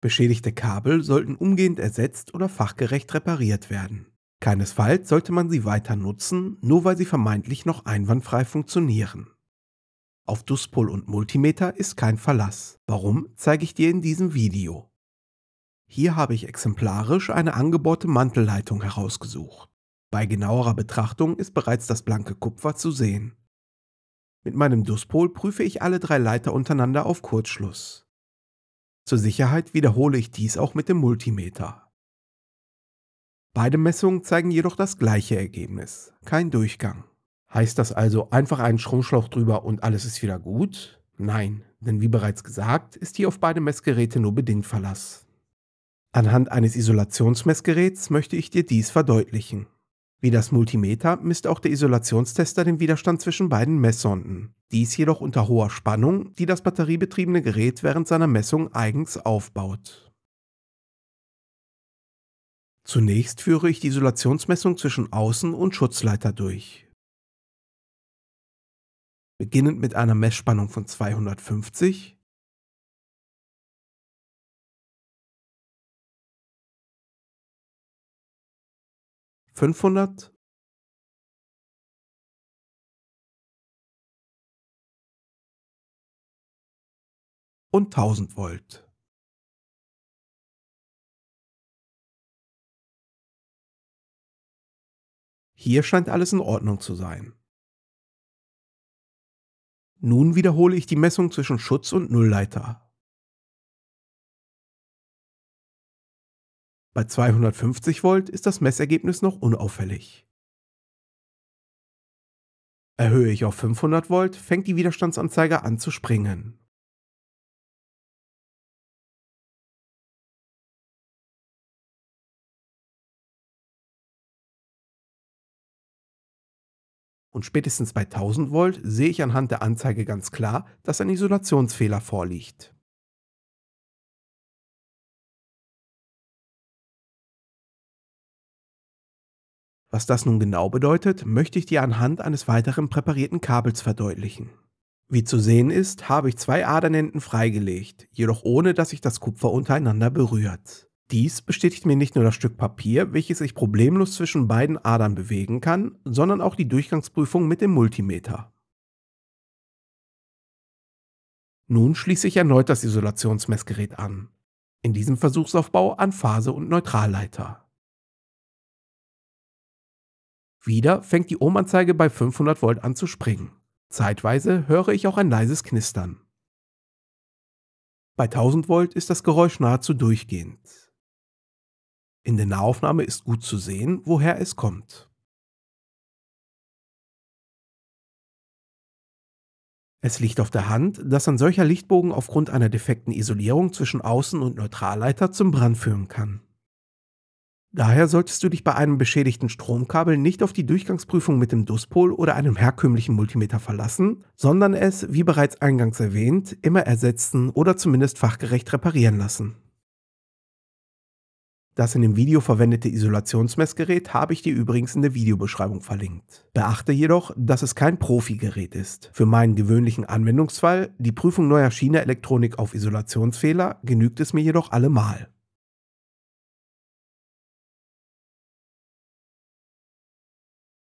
Beschädigte Kabel sollten umgehend ersetzt oder fachgerecht repariert werden. Keinesfalls sollte man sie weiter nutzen, nur weil sie vermeintlich noch einwandfrei funktionieren. Auf Duspol und Multimeter ist kein Verlass. Warum, zeige ich dir in diesem Video. Hier habe ich exemplarisch eine angebohrte Mantelleitung herausgesucht. Bei genauerer Betrachtung ist bereits das blanke Kupfer zu sehen. Mit meinem Duspol prüfe ich alle drei Leiter untereinander auf Kurzschluss. Zur Sicherheit wiederhole ich dies auch mit dem Multimeter. Beide Messungen zeigen jedoch das gleiche Ergebnis, kein Durchgang. Heißt das also einfach einen Stromschlauch drüber und alles ist wieder gut? Nein, denn wie bereits gesagt, ist hier auf beide Messgeräte nur bedingt Verlass. Anhand eines Isolationsmessgeräts möchte ich dir dies verdeutlichen. Wie das Multimeter misst auch der Isolationstester den Widerstand zwischen beiden Messsonden. Dies jedoch unter hoher Spannung, die das batteriebetriebene Gerät während seiner Messung eigens aufbaut. Zunächst führe ich die Isolationsmessung zwischen Außen- und Schutzleiter durch. Beginnend mit einer Messspannung von 250 500 und 1000 Volt. Hier scheint alles in Ordnung zu sein. Nun wiederhole ich die Messung zwischen Schutz und Nullleiter. Bei 250 Volt ist das Messergebnis noch unauffällig. Erhöhe ich auf 500 Volt, fängt die Widerstandsanzeige an zu springen. Und spätestens bei 1000 Volt sehe ich anhand der Anzeige ganz klar, dass ein Isolationsfehler vorliegt. Was das nun genau bedeutet, möchte ich dir anhand eines weiteren präparierten Kabels verdeutlichen. Wie zu sehen ist, habe ich zwei Adernenden freigelegt, jedoch ohne dass sich das Kupfer untereinander berührt. Dies bestätigt mir nicht nur das Stück Papier, welches sich problemlos zwischen beiden Adern bewegen kann, sondern auch die Durchgangsprüfung mit dem Multimeter. Nun schließe ich erneut das Isolationsmessgerät an. In diesem Versuchsaufbau an Phase- und Neutralleiter. Wieder fängt die Ohmanzeige bei 500 Volt an zu springen. Zeitweise höre ich auch ein leises Knistern. Bei 1000 Volt ist das Geräusch nahezu durchgehend. In der Nahaufnahme ist gut zu sehen, woher es kommt. Es liegt auf der Hand, dass ein solcher Lichtbogen aufgrund einer defekten Isolierung zwischen Außen- und Neutralleiter zum Brand führen kann. Daher solltest du dich bei einem beschädigten Stromkabel nicht auf die Durchgangsprüfung mit dem Duspol oder einem herkömmlichen Multimeter verlassen, sondern es, wie bereits eingangs erwähnt, immer ersetzen oder zumindest fachgerecht reparieren lassen. Das in dem Video verwendete Isolationsmessgerät habe ich dir übrigens in der Videobeschreibung verlinkt. Beachte jedoch, dass es kein Profi-Gerät ist. Für meinen gewöhnlichen Anwendungsfall, die Prüfung neuer China-Elektronik auf Isolationsfehler, genügt es mir jedoch allemal.